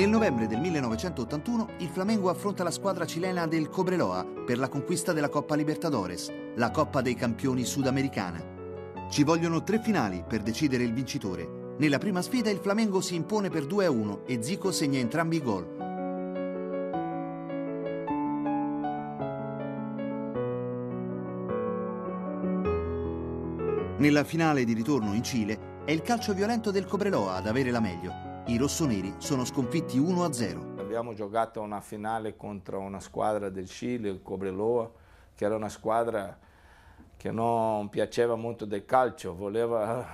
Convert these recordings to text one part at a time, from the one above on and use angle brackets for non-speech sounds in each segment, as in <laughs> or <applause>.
Nel novembre del 1981 il Flamengo affronta la squadra cilena del Cobreloa per la conquista della Coppa Libertadores, la Coppa dei Campioni sudamericana. Ci vogliono tre finali per decidere il vincitore. Nella prima sfida il Flamengo si impone per 2-1 e Zico segna entrambi i gol. Nella finale di ritorno in Cile è il calcio violento del Cobreloa ad avere la meglio. I rossoneri sono sconfitti 1-0. Abbiamo giocato una finale contro una squadra del Cile, il Cobreloa, che era una squadra che non piaceva molto del calcio, voleva,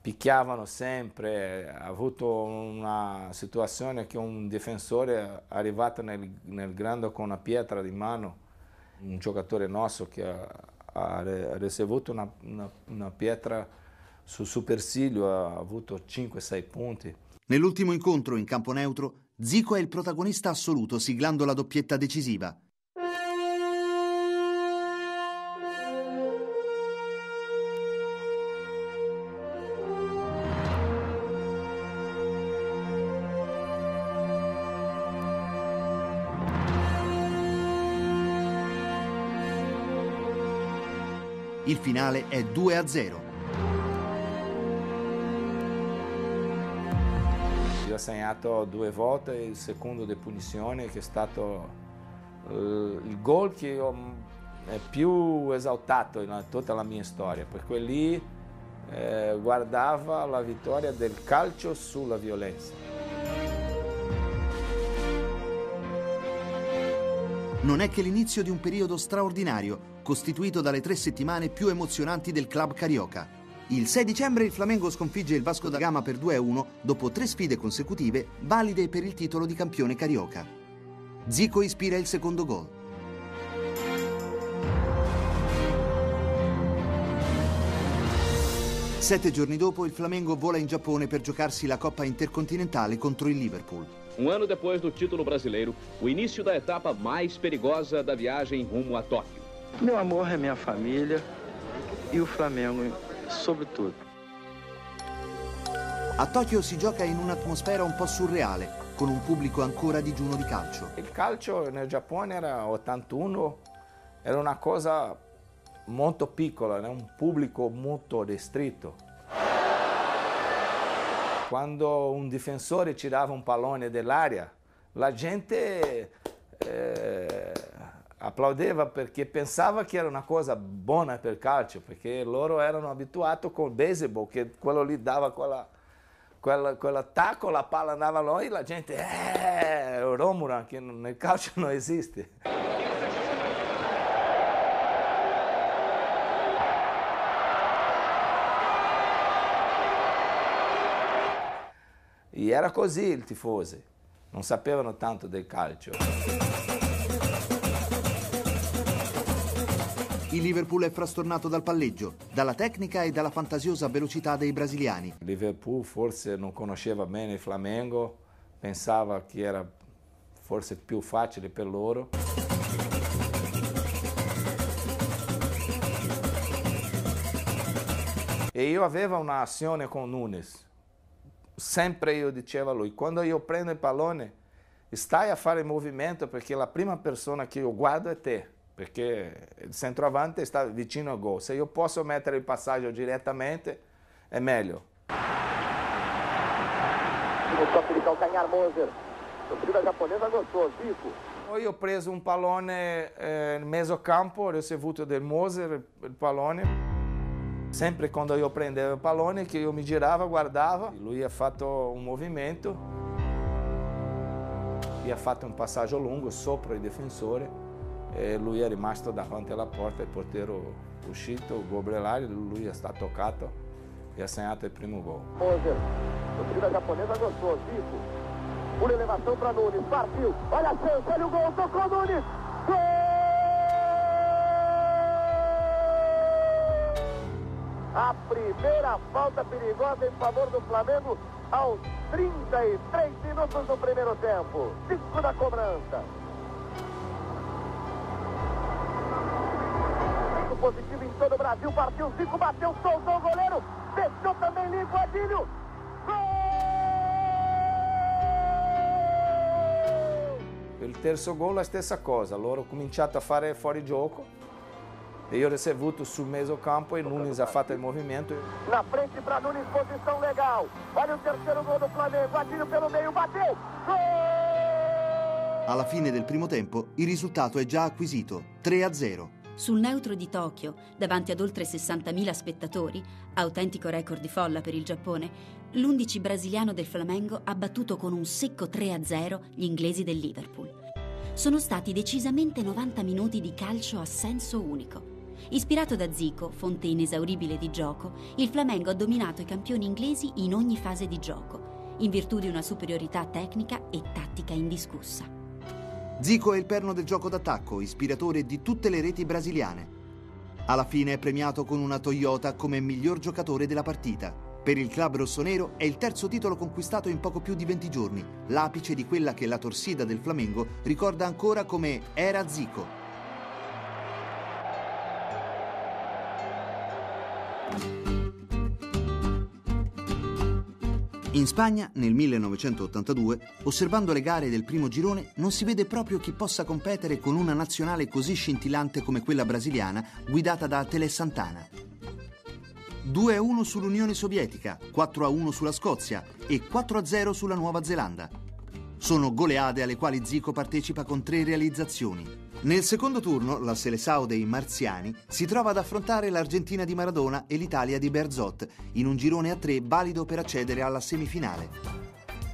picchiavano sempre, ha avuto una situazione che un difensore è arrivato nel, nel grande con una pietra di mano, un giocatore nostro che ha, ha ricevuto una, una, una pietra sul supercilio, ha avuto 5-6 punti. Nell'ultimo incontro in campo neutro, Zico è il protagonista assoluto siglando la doppietta decisiva. Il finale è 2 a 0. Ha segnato due volte il secondo di punizione che è stato eh, il gol che io è più esaltato in tutta la mia storia, perché lì eh, guardava la vittoria del calcio sulla violenza. Non è che l'inizio di un periodo straordinario, costituito dalle tre settimane più emozionanti del club carioca. Il 6 dicembre il Flamengo sconfigge il Vasco da Gama per 2-1 dopo tre sfide consecutive valide per il titolo di campione carioca. Zico ispira il secondo gol. Sette giorni dopo il Flamengo vola in Giappone per giocarsi la Coppa Intercontinentale contro il Liverpool. Um ano depois do título brasileiro, o início da etapa mais perigosa da viagem rumo a Tóquio. Meu amor é minha família e o Flamengo sobretudo. A Tokyo si gioca in un'atmosfera un po' surreale, con un pubblico ancora digiuno di calcio. Il calcio nel Giappone era 81, era una cosa molto piccola, un pubblico molto ristretto. Quando un difensore tirava un pallone dell'aria, la gente eh, applaudeva perché pensava che era una cosa buona per il calcio, perché loro erano abituati con il baseball, che quello lì dava quella, quella, quell'attacco, la palla andava a noi, la gente, eh, Romura, che nel calcio non esiste. E era così il tifosi, non sapevano tanto del calcio. Il Liverpool è frastornato dal palleggio, dalla tecnica e dalla fantasiosa velocità dei brasiliani. Il Liverpool forse non conosceva bene il Flamengo, pensava che era forse più facile per loro. E io avevo un'azione con Nunes. Sempre io dicevo a lui, quando io prendo il pallone, stai a fare movimento perché la prima persona che io guardo è te perché il centroavante sta vicino al gol. Se io posso mettere il passaggio direttamente, è meglio. Poi ho preso un pallone eh, nel mezzocampo, ho ricevuto del Moser il pallone. Sempre quando io prendevo il pallone, che io mi girava, guardava, lui ha fatto un movimento e ha fatto un passaggio lungo sopra il difensore e lui è rimasto davanti alla porta, il portiere uscito, Gobrelari, lui è stato toccato e ha segnato il primo gol. Moser, torcida japonesa gostou, Zico. Pula elevação para Nunes, partiu, olha a chance, olha o gol, tocou Nunes! A primeira falta perigosa em favor do Flamengo aos 33 minutos do primeiro tempo. Cinco da cobrança. Positivo em todo o Brasil. Partiu Zico, bateu, soltou o goleiro. Deixou também limpo Adílio. Gol! terzo gol la stessa cosa, loro hanno cominciato a fare fuori gioco e io ho ricevuto sul mezzo campo e Nunes ha fatto il movimento. Na frente para Nunes, posição legal. Olha o terceiro gol do Flamengo, atiro pelo meio, bateu. Gol! Alla fine del primo tempo il risultato è già acquisito, 3-0. Sul neutro di Tokyo, davanti ad oltre 60.000 spettatori, autentico record di folla per il Giappone, l'11 brasiliano del Flamengo ha battuto con un secco 3-0 gli inglesi del Liverpool. Sono stati decisamente 90 minuti di calcio a senso unico. Ispirato da Zico, fonte inesauribile di gioco, il Flamengo ha dominato i campioni inglesi in ogni fase di gioco, in virtù di una superiorità tecnica e tattica indiscussa. Zico è il perno del gioco d'attacco, ispiratore di tutte le reti brasiliane. Alla fine è premiato con una Toyota come miglior giocatore della partita. Per il club rossonero è il terzo titolo conquistato in poco più di 20 giorni, l'apice di quella che la torsida del Flamengo ricorda ancora come era Zico. In Spagna, nel 1982, osservando le gare del primo girone, non si vede proprio chi possa competere con una nazionale così scintillante come quella brasiliana, guidata da Tele Santana. 2-1 sull'Unione Sovietica, 4-1 sulla Scozia e 4-0 sulla Nuova Zelanda. Sono goleade alle quali Zico partecipa con tre realizzazioni. Nel secondo turno, la Seleção dei Marziani si trova ad affrontare l'Argentina di Maradona e l'Italia di Berzot in un girone a tre valido per accedere alla semifinale.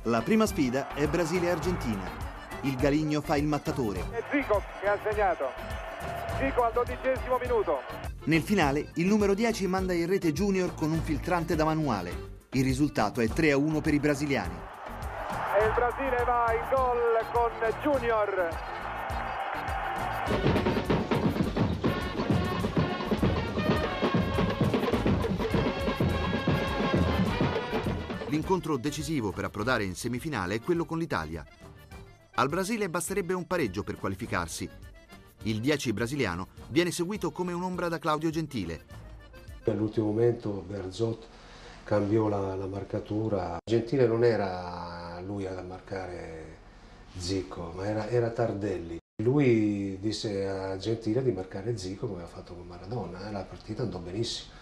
La prima sfida è Brasile-Argentina. Il Galigno fa il mattatore. È Zico che ha segnato. Zico al dodicesimo minuto. Nel finale, il numero 10 manda in rete Junior con un filtrante da manuale. Il risultato è 3-1 per i brasiliani. E il Brasile va in gol con Junior. L'incontro decisivo per approdare in semifinale è quello con l'Italia. Al Brasile basterebbe un pareggio per qualificarsi. Il 10 brasiliano viene seguito come un'ombra da Claudio Gentile. All'ultimo momento Berzot cambiò la, la marcatura. Gentile non era lui a marcare Zico, ma era, era Tardelli. Lui disse a Gentile di marcare Zico come ha fatto con Maradona e la partita andò benissimo.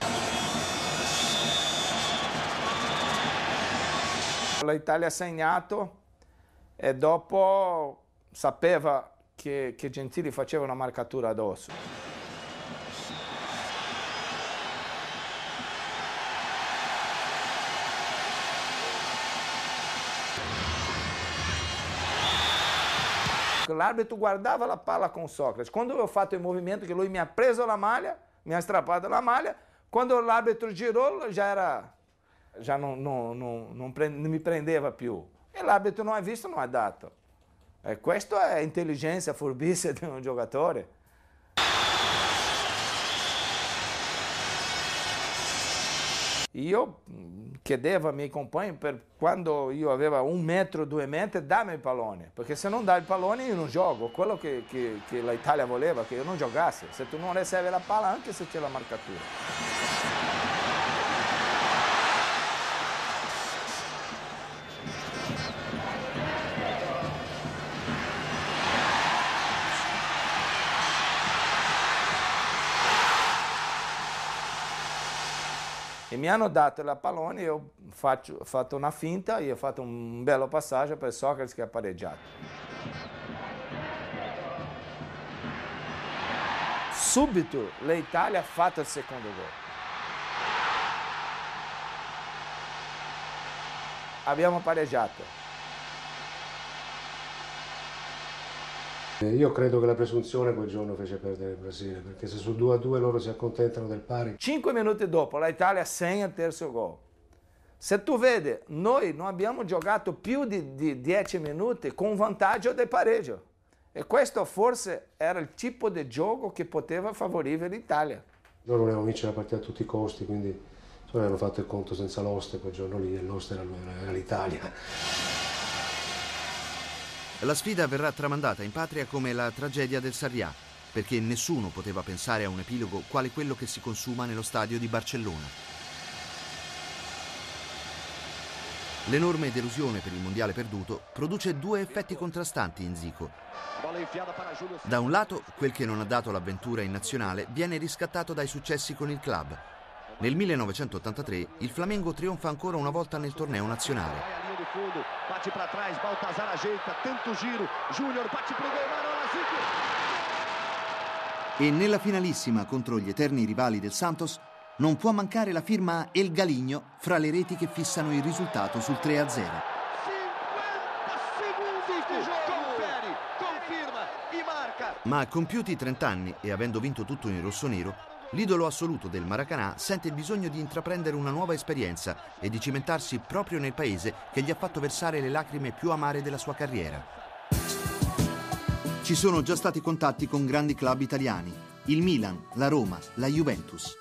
L'Italia ha segnato e dopo sapeva che, che Gentili faceva una marcatura addosso. L'arbitro guardava la palla con Socrate. Quando eu ho fatto il movimento che lui mi ha preso la maglia, mi ha strappato la maglia, quando l'arbitro girò già era già non, non, non, non, mi prendeva più. E l'arbitro non ha visto, non ha dato. E questo è intelligenza, furbizia di <laughs> un giocatore. Io chiedevo ai miei compagni per quando io avevo un metro, due metri, dammi il pallone, perché se non dai il pallone io non gioco, quello che, che, che l'Italia voleva, che io non giocassi, se tu non ricevi la palla anche se c'è la marcatura. Mi hanno dato la pallone, io faccio, ho fatto una finta, io ho fatto un bello passaggio per Socrates che ha pareggiato. Subito l'Italia ha fatto il secondo gol. Abbiamo pareggiato. Io credo che la presunzione quel giorno fece perdere il Brasile, perché se sul 2-2 loro si accontentano del pari. Cinque minuti dopo l'Italia segna il terzo gol. Se tu vedi, noi non abbiamo giocato più di, di 10 minuti con vantaggio del pareggio. E questo forse era il tipo di gioco che poteva favorire l'Italia. Loro volevano vincere la partita a tutti i costi, quindi insomma, hanno fatto il conto senza l'oste quel giorno lì, e l'oste era, era l'Italia. La sfida verrà tramandata in patria come la tragedia del Sarrià, perché nessuno poteva pensare a un epilogo quale quello che si consuma nello stadio di Barcellona. L'enorme delusione per il mondiale perduto produce due effetti contrastanti in Zico. Da un lato, quel che non ha dato l'avventura in nazionale viene riscattato dai successi con il club. Nel 1983 il Flamengo trionfa ancora una volta nel torneo nazionale. E nella finalissima contro gli eterni rivali del Santos non può mancare la firma El Galigno fra le reti che fissano il risultato sul 3-0. Ma compiuti 30 anni e avendo vinto tutto in rosso-nero, l'idolo assoluto del Maracanã sente il bisogno di intraprendere una nuova esperienza e di cimentarsi proprio nel paese che gli ha fatto versare le lacrime più amare della sua carriera. Ci sono già stati contatti con grandi club italiani, il Milan, la Roma, la Juventus.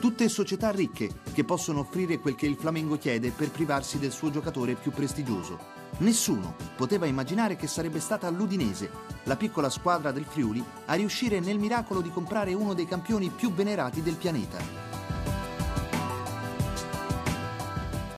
Tutte società ricche che possono offrire quel che il Flamengo chiede per privarsi del suo giocatore più prestigioso. Nessuno poteva immaginare che sarebbe stata l'Udinese, la piccola squadra del Friuli, a riuscire nel miracolo di comprare uno dei campioni più venerati del pianeta.